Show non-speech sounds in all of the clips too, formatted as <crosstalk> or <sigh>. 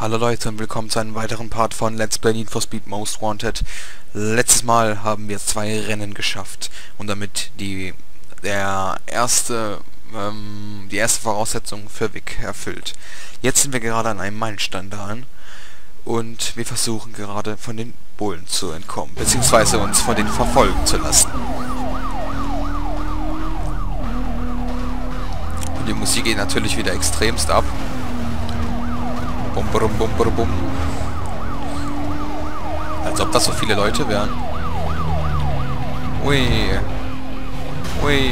Hallo Leute und willkommen zu einem weiteren Part von Let's Play Need for Speed Most Wanted. Letztes Mal haben wir zwei Rennen geschafft und damit die der erste ähm, die erste Voraussetzung für Vic erfüllt. Jetzt sind wir gerade an einem Meilenstein dran und wir versuchen gerade von den Bullen zu entkommen, beziehungsweise uns von denen verfolgen zu lassen. Und die Musik geht natürlich wieder extremst ab. Bum, bum, bum, bum, bum. Als ob das so viele Leute wären. Ui. Ui.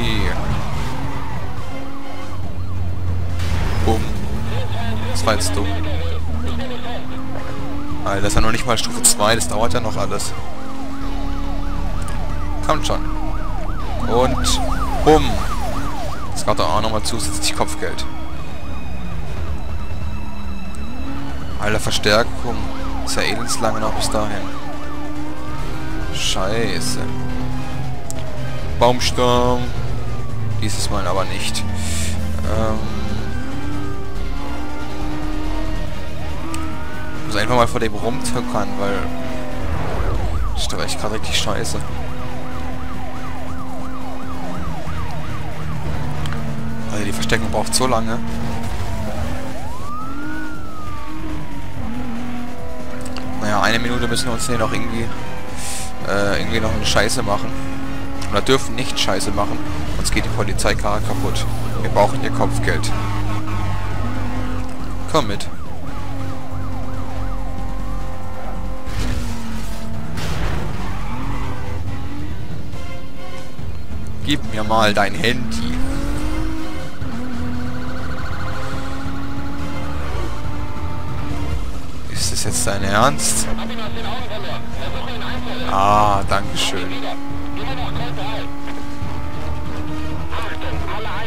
Bum. Das war jetzt dumm. Alter, das ist ja noch nicht mal Stufe 2, das dauert ja noch alles. Kommt schon. Und bumm. Das gab doch auch nochmal zusätzlich Kopfgeld. Alter, Verstärkung. Ist ja elendslange noch bis dahin. Scheiße. Baumsturm. Dieses Mal aber nicht. Ähm muss einfach mal vor dem rumtuckern, weil... Das ist doch echt gerade richtig scheiße. Also die Versteckung braucht so lange. Naja, eine Minute müssen wir uns hier noch irgendwie äh, irgendwie noch eine Scheiße machen. Oder dürfen nicht Scheiße machen, sonst geht die Polizeikarre kaputt. Wir brauchen ihr Kopfgeld. Komm mit. Gib mir mal dein Handy. Ist das jetzt dein Ernst? Ah, danke schön.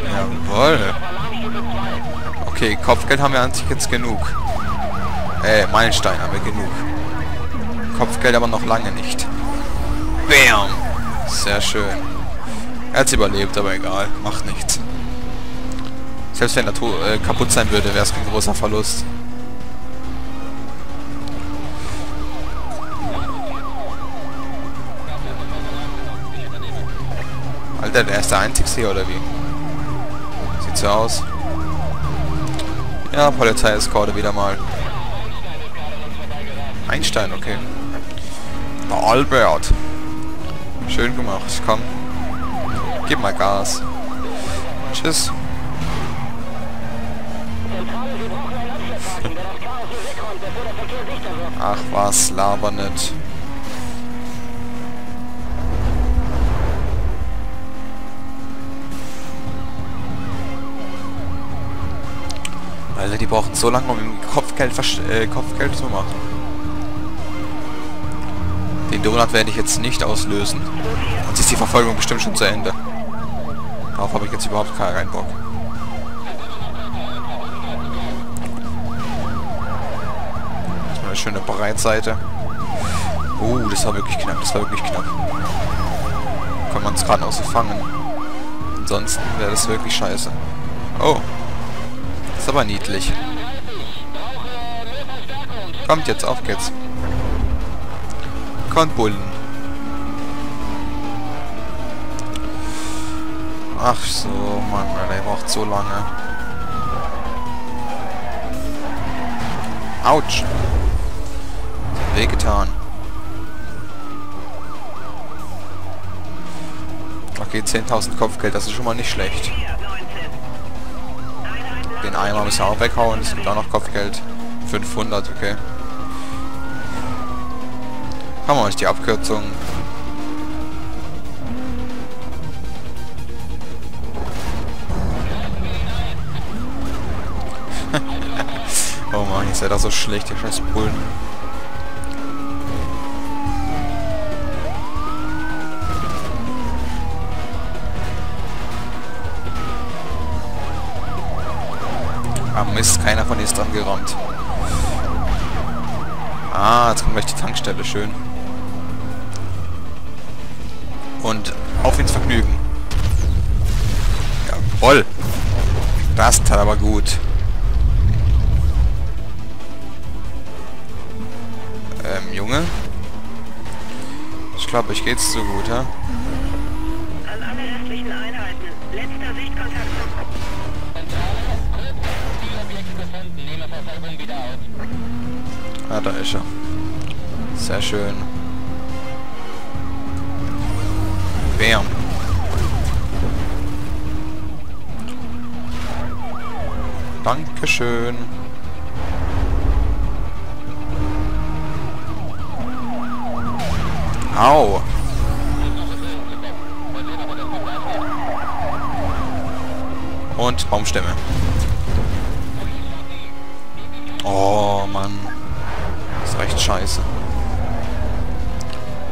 Jawohl. Okay, Kopfgeld haben wir an sich jetzt genug. Äh, Meilenstein haben wir genug. Kopfgeld aber noch lange nicht. Bam! Sehr schön. Er hat's überlebt, aber egal. Macht nichts. Selbst wenn er äh, kaputt sein würde, wäre es kein großer Verlust. Alter, der ist der Einzige hier, oder wie? Sieht so aus. Ja, Polizeieskorte wieder mal. Einstein, okay. Der Albert. Schön gemacht, komm. Gib mal Gas. Tschüss. Ach was, laber nicht. Alter, die brauchen so lange, um im Kopfgeld, äh, Kopfgeld zu machen. Den Donut werde ich jetzt nicht auslösen. Sonst ist die Verfolgung bestimmt schon zu Ende. Darauf habe ich jetzt überhaupt keinen Bock. Erstmal eine schöne Breitseite. Uh, das war wirklich knapp, das war wirklich knapp. Kann man es gerade noch so fangen. Ansonsten wäre das wirklich scheiße. Oh, ist aber niedlich. Kommt jetzt, auf geht's. Kommt Bullen. Ach so, Mann, der braucht so lange. Autsch. Wehgetan. Okay, 10.000 Kopfgeld, das ist schon mal nicht schlecht. Den Eimer müssen wir auch weghauen. Es gibt auch noch Kopfgeld. 500, okay. Haben wir euch die Abkürzung. Ist ja da so schlecht, der scheiß Bullen. Ah Mist, keiner von denen ist dran gerammt. Ah, jetzt kommt gleich die Tankstelle. Schön. Und auf ins Vergnügen. Jawoll. Das tat aber gut. Junge. Ich glaube, ich geht's so gut, ja? An alle restlichen Einheiten. Letzter Sichtkontakt zum Ah, da ist er. Sehr schön. Bam. Dankeschön. Au. Und Baumstämme. Oh, Mann. Das ist echt scheiße.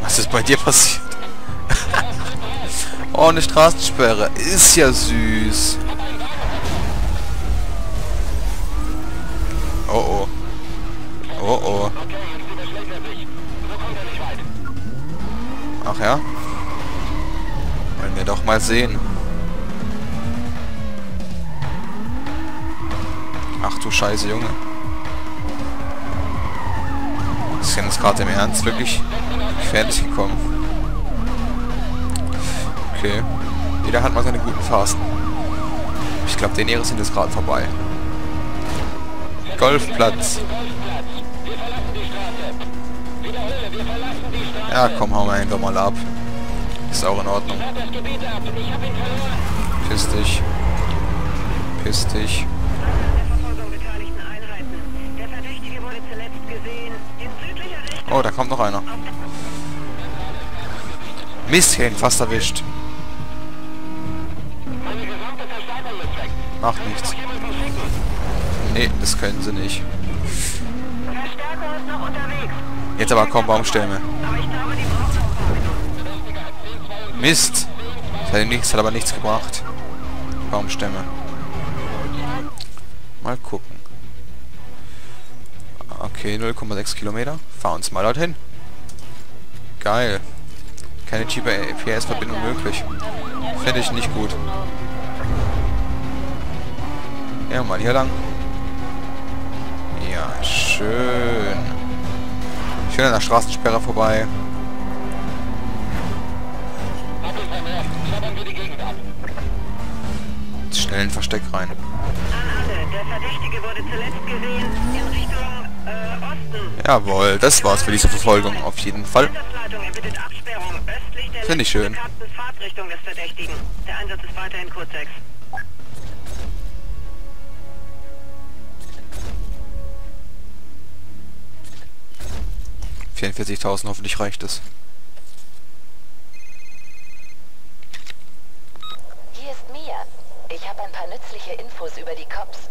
Was ist bei dir passiert? <laughs> oh, eine Straßensperre. Ist ja süß. Oh oh. Oh oh. Ach ja? Wollen wir doch mal sehen. Ach du Scheiße, Junge. Ist denn jetzt gerade im Ernst wirklich gefährlich gekommen? Okay. Jeder hat mal seine guten Phasen. Ich glaube, den Ehre sind jetzt gerade vorbei. Golfplatz. Ja, komm, hau mal einfach mal ab. Ist auch in Ordnung. Piss dich. Piss dich. Oh, da kommt noch einer. Mist, Hen, fast erwischt. Macht nichts. Nee, das können sie nicht. Verstärkung ist noch unterwegs. Jetzt aber komm, Baumstämme. Mist. Das hat, nichts, hat aber nichts gebracht. Baumstämme. Mal gucken. Okay, 0,6 Kilometer. Fahr uns mal dorthin. Geil. Keine GPS-Verbindung möglich. Finde ich nicht gut. Ja, mal hier lang. Ja, schön. Schön an der Straßensperre vorbei. Schnell in ein Versteck rein. Jawohl, das war's für diese Verfolgung auf jeden Fall. Finde ich schön. Der Einsatz ist weiterhin Kurzex. 44.000, hoffentlich reicht es. Hier ist Mia. Ich habe ein paar nützliche Infos über die Cops.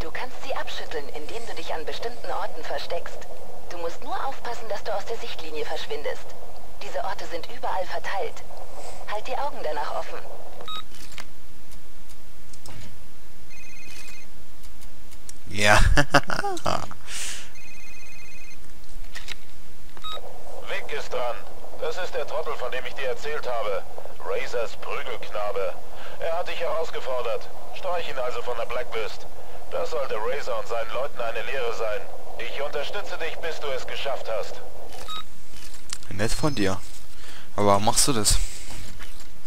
Du kannst sie abschütteln, indem du dich an bestimmten Orten versteckst. Du musst nur aufpassen, dass du aus der Sichtlinie verschwindest. Diese Orte sind überall verteilt. Halt die Augen danach offen. Ja. <laughs> ist dran. Das ist der Trottel, von dem ich dir erzählt habe. Razors Prügelknabe. Er hat dich herausgefordert. Streich ihn also von der Blacklist. Das sollte Razor und seinen Leuten eine Lehre sein. Ich unterstütze dich, bis du es geschafft hast. Nett von dir. Aber warum machst du das?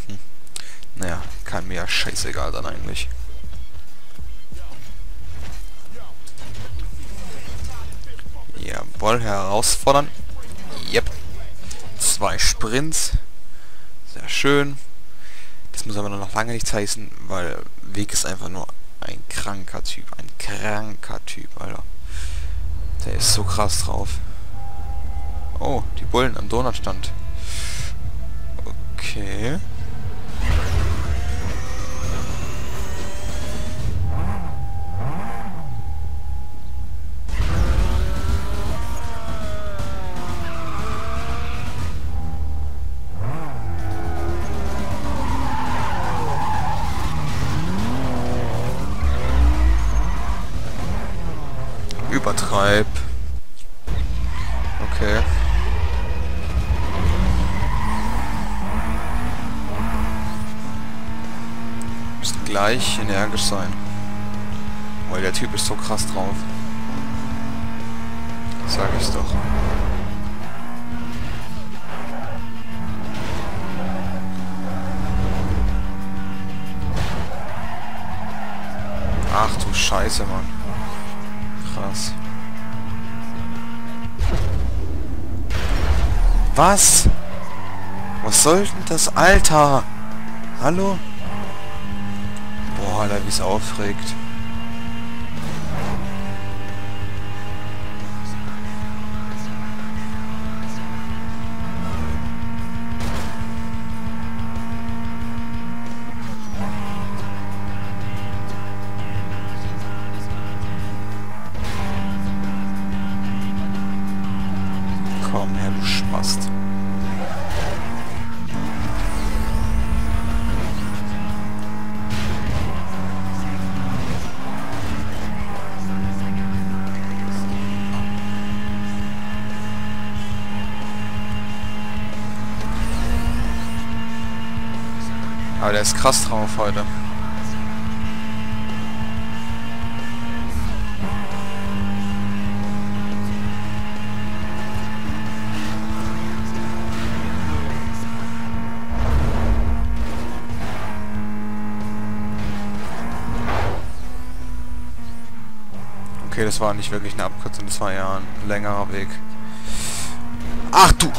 Hm. Naja, kann mir ja scheißegal dann eigentlich. Jawohl, herausfordern. Zwei Sprints. Sehr schön. Das muss aber noch lange nichts heißen, weil Weg ist einfach nur ein kranker Typ. Ein kranker Typ, Alter. Der ist so krass drauf. Oh, die Bullen am Donutstand. Okay. Übertreib. Okay. Müssen gleich energisch sein. Weil der Typ ist so krass drauf. Sag ich's doch. Ach du Scheiße, Mann. Krass. Was? Was soll denn das? Alter! Hallo? Boah, Alter, wie es aufregt. Aber der ist krass drauf heute. Okay, das war nicht wirklich eine Abkürzung, das war ja ein längerer Weg. Ach du!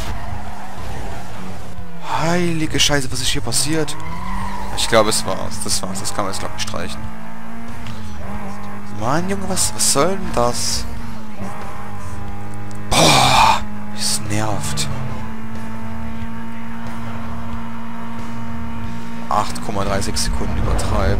Heilige Scheiße, was ist hier passiert? Ich glaube, es war's. Das war's. Das kann man jetzt, glaube ich, streichen. Mann, Junge, was, was soll denn das? Boah, es nervt. 8,36 Sekunden übertreib.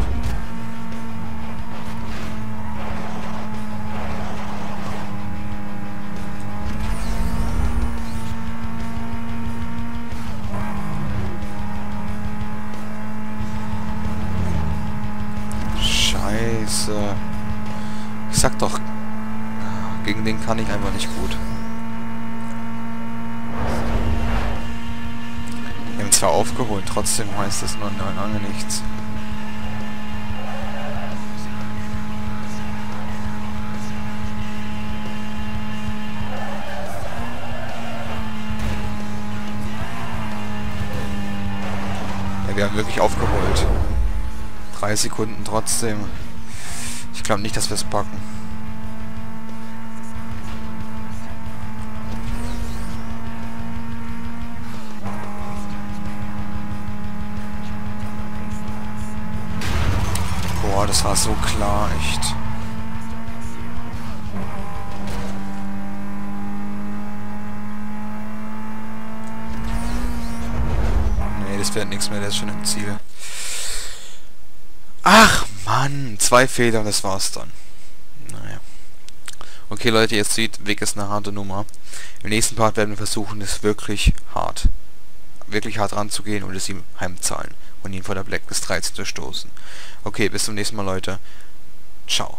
Kann ich einfach nicht gut. Wir haben zwar aufgeholt, trotzdem heißt das nur lange nichts. Ja, wir haben wirklich aufgeholt. Drei Sekunden trotzdem. Ich glaube nicht, dass wir es packen. Boah, das war so klar, echt. Nee, das wird nichts mehr, der ist schon im Ziel. Ach, Mann. Zwei Fehler, das war's dann. Naja. Okay, Leute, ihr seht, Weg ist eine harte Nummer. Im nächsten Part werden wir versuchen, es wirklich hart, wirklich hart ranzugehen und es ihm heimzahlen und ihn vor der Blacklist 13 zu stoßen. Okay, bis zum nächsten Mal, Leute. Ciao.